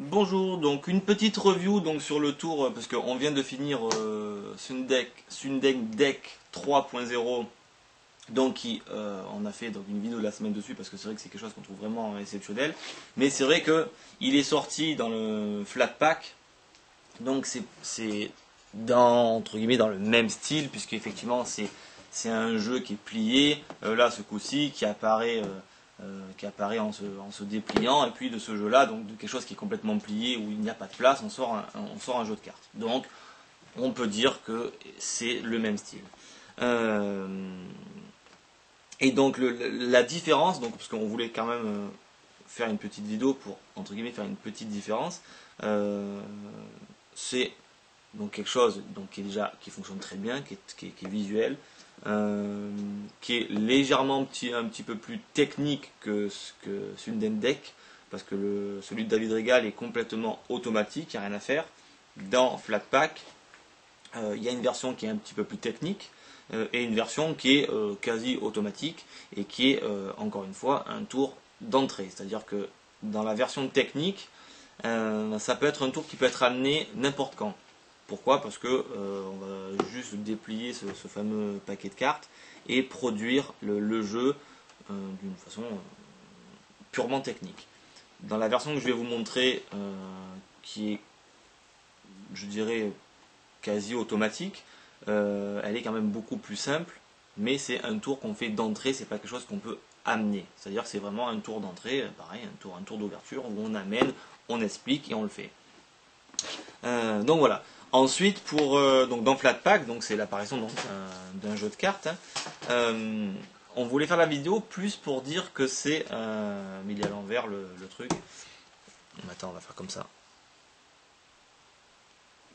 Bonjour, donc une petite review donc sur le tour, euh, parce qu'on vient de finir euh, Sundeck Deck 3.0, donc qui, euh, on a fait une vidéo de la semaine dessus, parce que c'est vrai que c'est quelque chose qu'on trouve vraiment exceptionnel, mais c'est vrai que il est sorti dans le flat pack, donc c'est dans, le même style, puisque effectivement c'est un jeu qui est plié, là ce coup-ci, qui apparaît... Qui apparaît en se, dépliant, et puis de ce jeu-là, donc de quelque chose qui est complètement plié, où il n'y a pas de place, on sort un, on sort un jeu de cartes. Donc, on peut dire que c'est le même style. Euh, et donc, la différence, donc, parce qu'on voulait quand même euh, faire une petite vidéo pour, entre guillemets, faire une petite différence, euh, c'est donc quelque chose donc, qui, est déjà, qui fonctionne très bien, qui est visuel, euh, qui est légèrement un petit peu plus technique que, que Sunden Deck, parce que celui de David Regal est complètement automatique, il n'y a rien à faire. Dans Flatpak, euh, il y a une version qui est un petit peu plus technique euh, et une version qui est euh, quasi automatique et qui est euh, encore une fois un tour d'entrée. C'est-à-dire que dans la version technique, euh, ça peut être un tour qui peut être amené n'importe quand. Pourquoi? Parce que euh, on va juste déplier ce, fameux paquet de cartes et produire le, jeu euh, d'une façon euh, purement technique. Dans la version que je vais vous montrer, qui est, je dirais, quasi automatique, elle est quand même beaucoup plus simple, mais c'est un tour qu'on fait d'entrée, c'est pas quelque chose qu'on peut amener. C'est-à-dire que c'est vraiment un tour d'entrée, pareil, un tour, un tour d'ouverture où on amène, on explique et on le fait. Donc voilà. Ensuite, pour euh, donc dans Flatpak, donc c'est l'apparition d'un jeu de cartes. Hein, euh, on voulait faire la vidéo plus pour dire que c'est euh, mais il est à l'envers le, le, truc. Attends, on va faire comme ça.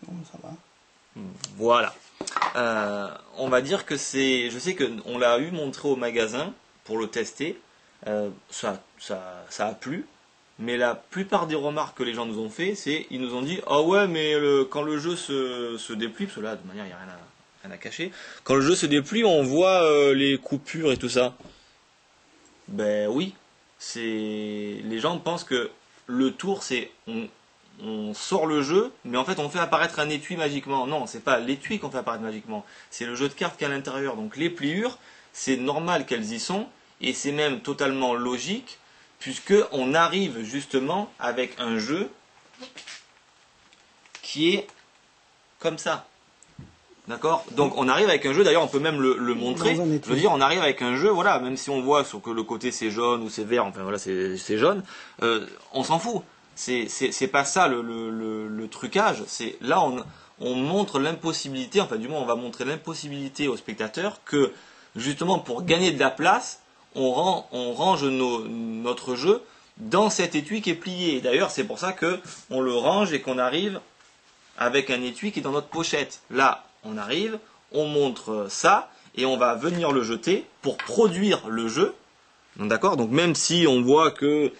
Bon, ça va. Voilà. Euh, on va dire que c'est. Je sais que on l'a eu montré au magasin pour le tester. Euh, ça, ça, ça a plu. Mais la plupart des remarques que les gens nous ont fait, c'est ils nous ont dit ah ouais mais quand le jeu se, se déplie, parce que là de manière il n'y a rien à, rien à cacher, quand le jeu se déplie on voit euh, les coupures et tout ça. Ben oui, c'est les gens pensent que le tour c'est on, on sort le jeu, mais en fait on fait apparaître un étui magiquement. Non, c'est pas l'étui qu'on fait apparaître magiquement, c'est le jeu de cartes qui est à l'intérieur. Donc les pliures, c'est normal qu'elles y sont, et c'est même totalement logique puisque on arrive justement avec un jeu qui est comme ça. D'accord? Donc on arrive avec un jeu, d'ailleurs on peut même le, le montrer. Je veux dire, on arrive avec un jeu, voilà, même si on voit sur que le côté c'est jaune ou c'est vert, enfin voilà, c'est jaune, euh, on s'en fout. C'est pas ça le, le, le trucage. C'est là on, on montre l'impossibilité, enfin du moins on va montrer l'impossibilité aux spectateurs que justement pour gagner de la place, on, rend, on range notre jeu dans cet étui qui est plié. D'ailleurs, c'est pour ça que on le range et qu'on arrive avec un étui qui est dans notre pochette. Là, on arrive, on montre ça et on va venir le jeter pour produire le jeu. D'accord? Donc même si on voit que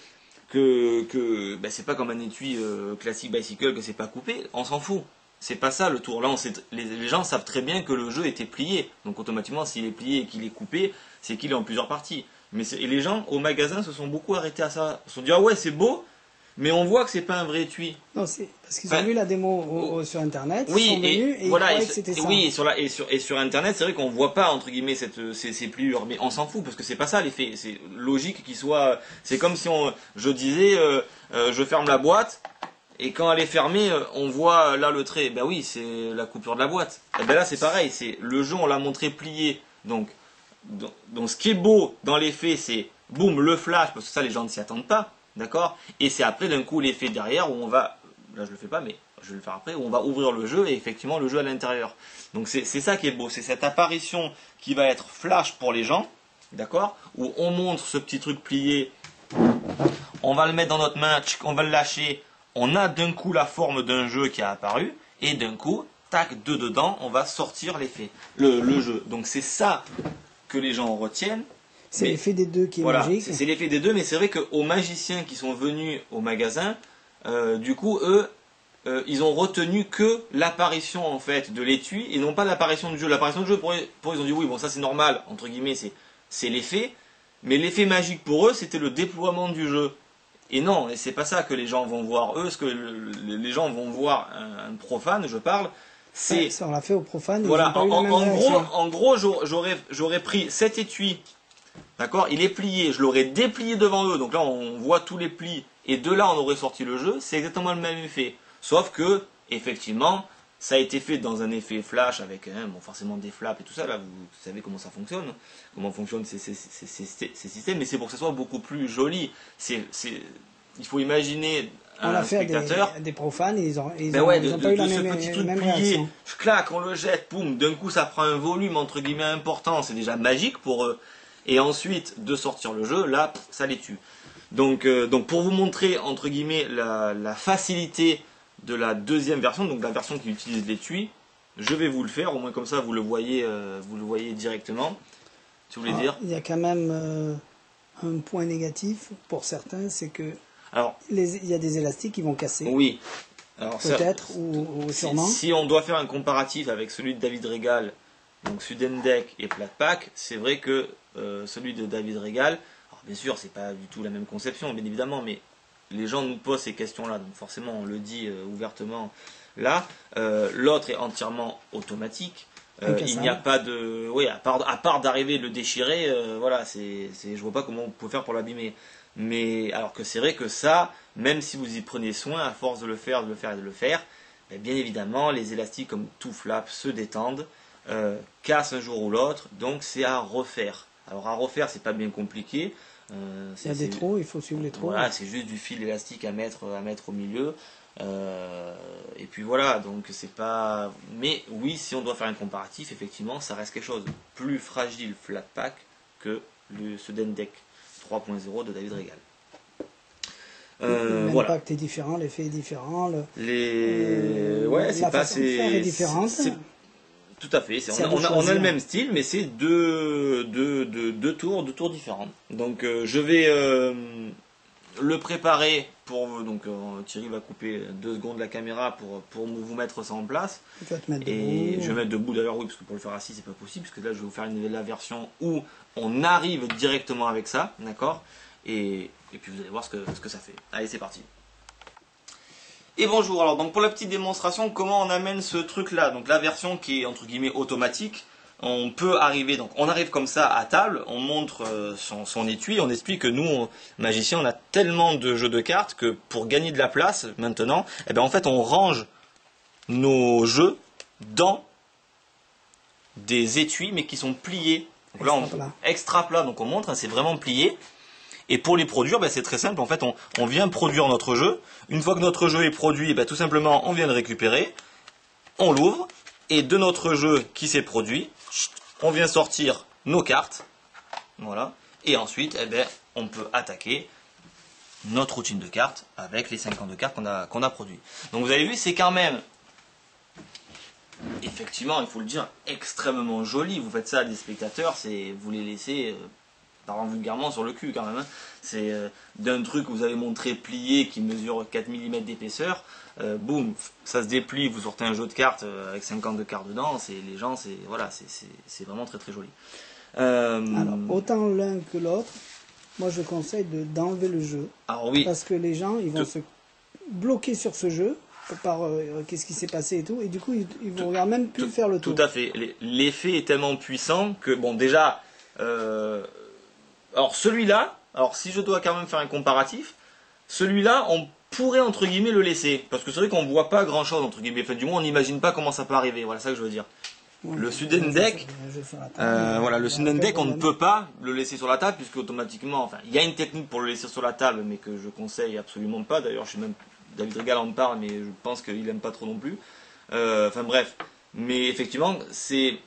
que, que ben, c'est pas comme un étui euh, classique bicycle que c'est pas coupé, on s'en fout. C'est pas ça le tour. Là, les, les, gens savent très bien que le jeu était plié. Donc automatiquement, s'il est plié et qu'il est coupé, c'est qu'il est en plusieurs parties. Mais et les gens au magasin se sont beaucoup arrêtés à ça. Ils se sont dit ah ouais c'est beau, mais on voit que c'est pas un vrai étui. Non, c'est parce qu'ils enfin, ont vu la démo au, au, sur internet. Oui, ils sont et, venus et voilà, ils et, que c'était ça. oui, et sur la, et sur et sur internet, c'est vrai qu'on voit pas entre guillemets cette ces, ces pliures, mais on s'en fout parce que c'est pas ça l'effet. C'est logique qu'il soit. C'est comme si on, je disais, euh, euh, je ferme la boîte. Et quand elle est fermée, euh, on voit là le trait. Ben oui, c'est la coupure de la boîte. Et ben là, c'est pareil. C'est le jeu, on l'a montré plié. Donc, donc, ce qui est beau dans l'effet, c'est boum le flash parce que ça, les gens ne s'y attendent pas, d'accord? Et c'est après d'un coup l'effet derrière où on va, là je le fais pas, mais je vais le faire après, où on va ouvrir le jeu et effectivement le jeu à l'intérieur. Donc c'est ça qui est beau, c'est cette apparition qui va être flash pour les gens, d'accord, où on montre ce petit truc plié, on va le mettre dans notre main, on va le lâcher on a d'un coup la forme d'un jeu qui a apparu, et d'un coup, tac, de dedans, on va sortir l'effet, le, le, jeu. Donc c'est ça que les gens retiennent. C'est l'effet des deux qui est voilà, magique. C'est l'effet des deux, mais c'est vrai qu'aux magiciens qui sont venus au magasin, euh, du coup, eux, euh, ils ont retenu que l'apparition en fait de l'étui et non pas l'apparition du jeu. L'apparition du jeu, pour eux, pour eux, ils ont dit oui, bon, ça c'est normal, entre guillemets, c'est l'effet, mais l'effet magique pour eux, c'était le déploiement du jeu. Et non, et c'est pas ça que les gens vont voir. Eux, ce que les gens vont voir un, profane, je parle, c'est. ça on l'a fait au profane. Voilà, en, gros, en gros, j'aurais, pris cet étui, d'accord, il est plié, je l'aurais déplié devant eux, donc là on voit tous les plis, et de là on aurait sorti le jeu, c'est exactement le même effet. Sauf que, effectivement, ça a été fait dans un effet flash avec hein, bon, forcément des flaps et tout ça. Là, vous, savez comment ça fonctionne, comment fonctionnent ces, ces, systèmes, mais c'est pour que ce soit beaucoup plus joli. C'est, il faut imaginer on spectateur. Des, des, profanes, ils ont, ils ben ont, de, pas eu la ce même, petit truc plié, je claque, on le jette, boum, d'un coup ça prend un volume entre guillemets important, c'est déjà magique pour eux. Et ensuite de sortir le jeu, là, ça les tue. Donc, euh, donc pour vous montrer entre guillemets la, la facilité de la deuxième version, donc la version qui utilise l'étui. Je vais vous le faire, au moins comme ça vous le voyez, euh, vous le voyez directement. Tu voulais ah, dire Il y a quand même euh, un point négatif pour certains, c'est que Alors, il y a des élastiques qui vont casser. Oui. Peut-être ou, sûrement. Si, on doit faire un comparatif avec celui de David Regal, donc Sudendek et Platpack, c'est vrai que euh, celui de David Regal, alors bien sûr c'est pas du tout la même conception, bien évidemment, mais les gens nous posent ces questions-là, donc forcément on le dit euh, ouvertement là. Euh, l'autre est entièrement automatique. Euh, il n'y a pas de, oui, à part, à part d'arriver le déchirer, voilà, c'est, c'est, je vois pas comment on peut faire pour l'abîmer. Mais alors que c'est vrai que ça, même si vous y prenez soin, à force de le faire, de le faire et de le faire, ben, bien évidemment, les élastiques comme tout flap se détendent, cassent un jour ou l'autre, donc c'est à refaire. Alors à refaire, c'est pas bien compliqué. Euh, il y a des trous, il faut suivre les trous. Voilà, c'est juste du fil élastique à mettre, à mettre au milieu. Euh, et puis voilà, donc c'est pas. Mais oui, si on doit faire un comparatif, effectivement, ça reste quelque chose plus fragile flat pack que le, ce Dendek 3.0 de David Regal. Euh, L'impact est différent, l'effet est différent. Les... ouais, c'est pas. est différente. Tout à fait. On, a, le même style, mais c'est deux, deux, tours, deux tours différents. Donc euh, je vais euh, le préparer pour donc euh, Thierry va couper deux secondes la caméra pour, pour vous mettre ça en place. et je vais mettre debout d'ailleurs oui parce que pour le faire assis c'est pas possible parce que là je vais vous faire une, la version où on arrive directement avec ça, d'accord? Et, et, puis vous allez voir ce que, ce que ça fait. Allez c'est parti. Et bonjour, alors donc pour la petite démonstration, comment on amène ce truc là, donc la version qui est entre guillemets automatique, on peut arriver, donc on arrive comme ça à table, on montre euh, son, étui, on explique que nous, magiciens, on a tellement de jeux de cartes que pour gagner de la place maintenant, eh bien en fait on range nos jeux dans des étuis mais qui sont pliés. Donc là, on, extra plat, donc on montre, hein, c'est vraiment plié. Et pour les produire, ben, c'est très simple. En fait, on, vient produire notre jeu. Une fois que notre jeu est produit, ben, tout simplement, on vient le récupérer. On l'ouvre. Et de notre jeu qui s'est produit, on vient sortir nos cartes. Voilà. Et ensuite, eh ben, on peut attaquer notre routine de cartes avec les 52 cartes qu'on a, qu'on a produit. Donc vous avez vu, c'est quand même, effectivement, il faut le dire, extrêmement joli. Vous faites ça à des spectateurs, vous les laissez euh, parlant vulgairement, sur le cul quand même. Hein. C'est euh, d'un truc que vous avez montré plié qui mesure 4 mm d'épaisseur, euh, boum, ça se déplie, vous sortez un jeu de cartes euh, avec 50 de cartes dedans, c'est les gens, c'est voilà, c'est vraiment très très joli. Alors, autant l'un que l'autre, moi je conseille d'enlever le jeu. Alors oui. Parce que les gens, ils vont se bloquer sur ce jeu par qu'est-ce qui s'est passé et tout, et du coup ils, ils vont même plus faire le tour. Tout à fait. L'effet est tellement puissant que bon déjà alors celui-là, alors si je dois quand même faire un comparatif, celui-là, on pourrait entre guillemets le laisser. Parce que c'est vrai qu'on ne voit pas grand chose entre guillemets. Enfin, du moins, on n'imagine pas comment ça peut arriver. Voilà ça que je veux dire. le Sudendek, euh, voilà, le on ne peut pas le laisser sur la table puisque automatiquement, enfin, il y a une technique pour le laisser sur la table, mais que je conseille absolument pas. D'ailleurs, je sais même, David Regal en parle, mais je pense qu'il aime pas trop non plus. Euh, enfin bref, mais effectivement, c'est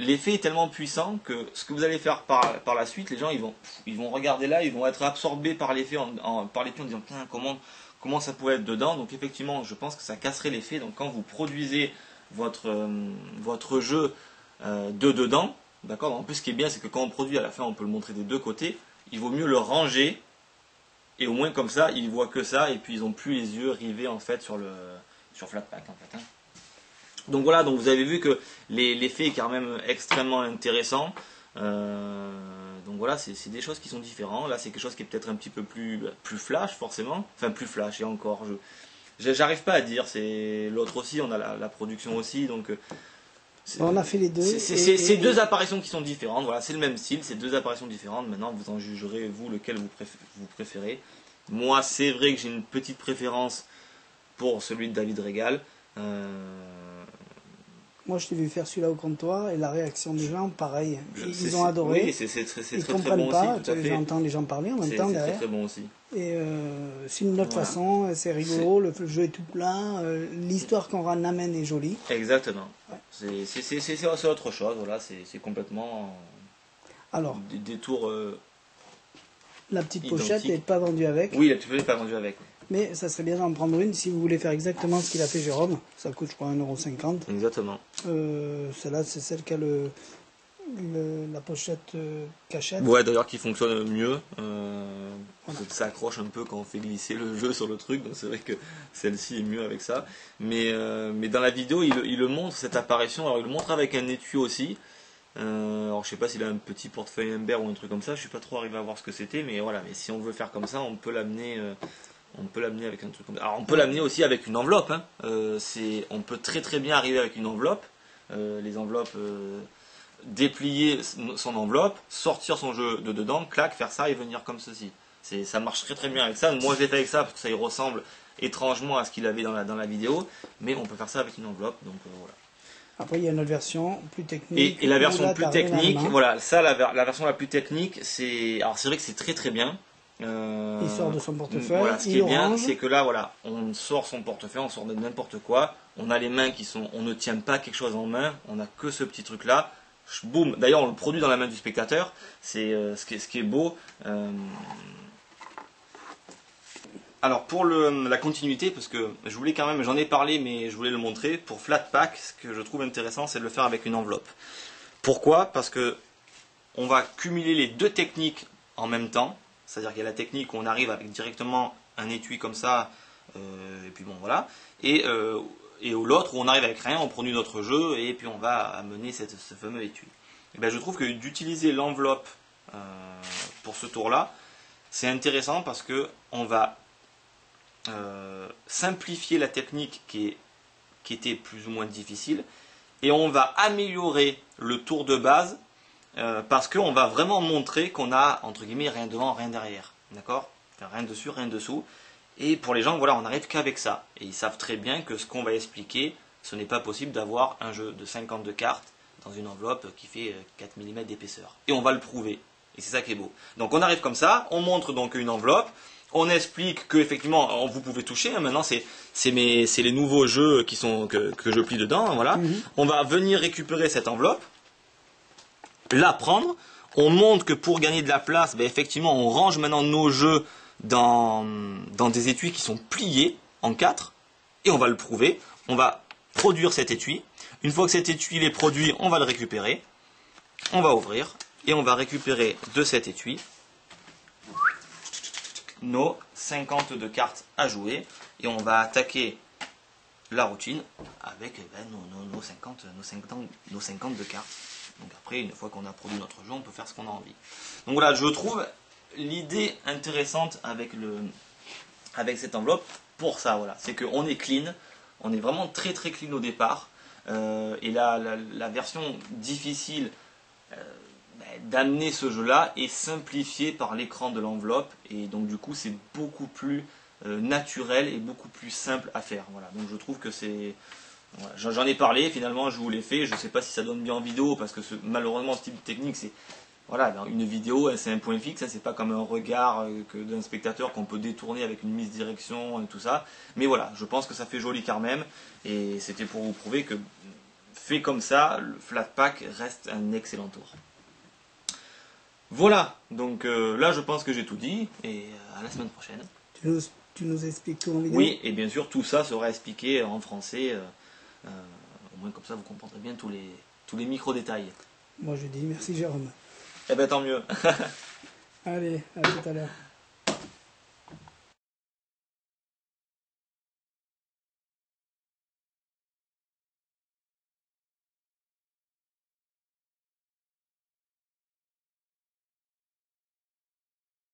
l'effet est tellement puissant que ce que vous allez faire par, par la suite, les gens ils vont, ils vont regarder là, ils vont être absorbés par l'effet en, par l'effet en disant comment, comment ça pourrait être dedans. Donc effectivement, je pense que ça casserait l'effet. Donc quand vous produisez votre, euh, votre jeu euh, de dedans, d'accord En plus, ce qui est bien, c'est que quand on produit à la fin, on peut le montrer des deux côtés. Il vaut mieux le ranger et au moins comme ça, ils voient que ça et puis ils n'ont plus les yeux rivés en fait sur le sur Flatpak. Hein. Donc voilà, donc vous avez vu que l'effet est quand même extrêmement intéressant. Euh, donc voilà, c'est des choses qui sont différentes. Là, c'est quelque chose qui est peut-être un petit peu plus, bah, plus flash, forcément. Enfin, plus flash, et encore, je j'arrive pas à dire. C'est l'autre aussi, on a la, la production aussi, donc. euh, On a fait les deux. c'est- deux apparitions qui sont différentes. Voilà, c'est le même style, c'est deux apparitions différentes. Maintenant, vous en jugerez vous lequel vous, préf- vous préférez. Moi, c'est vrai que j'ai une petite préférence pour celui de David Régal. Euh, Moi, je t'ai vu faire celui-là au comptoir et la réaction des gens, pareil. Ils, ont adoré. Oui, c'est très, ils très, comprennent bon pas. aussi. J'entends les gens parler en même temps c'est très derrière. très bon aussi. Et euh, c'est une autre Voilà. façon, c'est rigolo, le, le jeu est tout plein, euh, l'histoire qu'on en amène est jolie. Exactement. Ouais. C'est- autre chose, voilà, c'est complètement Alors, des, des tours. euh, la petite Identique. pochette n'est pas vendue avec, Oui, la petite n'est pas vendue avec. Mais ça serait bien d'en prendre une si vous voulez faire exactement ce qu'il a fait Jérôme. Ça coûte, je crois, 1,50€. Exactement. Euh, Celle-là, c'est celle qui a le, le- la pochette euh, cachette. Ouais, d'ailleurs, qui fonctionne mieux. euh, Voilà. Ça accroche un peu quand on fait glisser le jeu sur le truc, donc c'est vrai que celle-ci est mieux avec ça. Mais, euh, mais dans la vidéo, il, il le montre, cette apparition. Alors, il le montre avec un étui aussi. Alors, je sais pas s'il a un petit portefeuille Ember ou un truc comme ça. Je suis pas trop arrivé à voir ce que c'était, mais voilà. Mais si on veut faire comme ça, on peut l'amener. On peut l'amener avec un truc comme ça. Alors, on peut l'amener aussi avec une enveloppe. hein. Euh, c'est, on peut très très bien arriver avec une enveloppe. Euh, les enveloppes. euh, déplier son enveloppe, sortir son jeu de dedans, clac, faire ça et venir comme ceci. C'est, ça marche très très bien avec ça. Moi je l'ai fait avec ça parce que ça y ressemble étrangement à ce qu'il avait dans la, dans la vidéo, mais on peut faire ça avec une enveloppe. Donc voilà. Après, il y a une autre version plus technique. et la version là, plus technique, voilà, ça la, la version la plus technique, c'est, alors c'est vrai que c'est très très bien. Euh, Il sort de son portefeuille, Voilà, ce qui est bien, c'est que là, voilà, on sort son portefeuille, on sort de n'importe quoi. On a les mains qui sont, on ne tient pas quelque chose en main, on a que ce petit truc là. Boum. D'ailleurs, on le produit dans la main du spectateur. C'est euh, ce, qui est, ce qui est beau. Euh, Alors pour le, la continuité, parce que je voulais quand même, j'en ai parlé, mais je voulais le montrer. Pour Flatpak, ce que je trouve intéressant, c'est de le faire avec une enveloppe. Pourquoi? Parce que on va cumuler les deux techniques en même temps. C'est-à-dire qu'il y a la technique où on arrive avec directement un étui comme ça, euh, et puis bon voilà. Et, euh, et l'autre où on arrive avec rien, on produit notre jeu, et puis on va amener cette, ce fameux étui. Et ben, je trouve que d'utiliser l'enveloppe euh, pour ce tour-là, c'est intéressant parce que on va euh, simplifier la technique qui, est, qui était plus ou moins difficile et on va améliorer le tour de base euh, parce qu'on va vraiment montrer qu'on a entre guillemets rien devant, rien derrière. D'accord? Enfin, Rien dessus, rien dessous. Et pour les gens, voilà, on n'arrive qu'avec ça. Et ils savent très bien que ce qu'on va expliquer, ce n'est pas possible d'avoir un jeu de 52 cartes dans une enveloppe qui fait euh, 4 mm d'épaisseur. Et on va le prouver. Et c'est ça qui est beau. Donc on arrive comme ça, on montre donc une enveloppe, on explique que effectivement vous pouvez toucher. hein, maintenant c'est les nouveaux jeux qui sont que, que je plie dedans. hein, voilà. Mhm. On va venir récupérer cette enveloppe, la prendre. On montre que pour gagner de la place, ben, effectivement on range maintenant nos jeux dans des étuis qui sont pliés en quatre et on va le prouver. On va produire cet étui. Une fois que cet étui est produit, on va le récupérer. On va ouvrir et on va récupérer de cet étui nos 52 cartes à jouer et on va attaquer la routine avec eh ben, nos, nos- nos 50, nos, 50, nos 52 cartes. Donc après, une fois qu'on a produit notre jeu, on peut faire ce qu'on a envie. Donc voilà, je trouve l'idée intéressante avec, le, avec cette enveloppe pour ça. Voilà, c'est qu'on est clean, on est vraiment très très clean au départ. Euh, et la, la, version difficile euh, ben, d'amener ce jeu-là est simplifiée par l'écran de l'enveloppe et donc du coup c'est beaucoup plus euh, naturel et beaucoup plus simple à faire. Voilà, donc je trouve que c'est voilà, j'en ai parlé finalement, je vous l'ai fait. Je sais pas si ça donne bien en vidéo parce que ce- malheureusement ce type de technique c'est voilà, dans une vidéo c'est un point fixe, c'est pas comme un regard euh, d'un spectateur qu'on peut détourner avec une mise direction et tout ça. Mais voilà, je pense que ça fait joli quand même et c'était pour vous prouver que fait comme ça, le flat pack reste un excellent tour. Voilà, donc euh, là je pense que j'ai tout dit et euh, à la semaine prochaine. Tu nous, tu nous expliques tout en vidéo? Oui, et bien sûr tout ça sera expliqué en français, euh, euh, au moins comme ça vous comprendrez bien tous les, tous les micro-détails. Moi je dis merci Jérôme. Eh ben tant mieux. Allez, à tout à l'heure.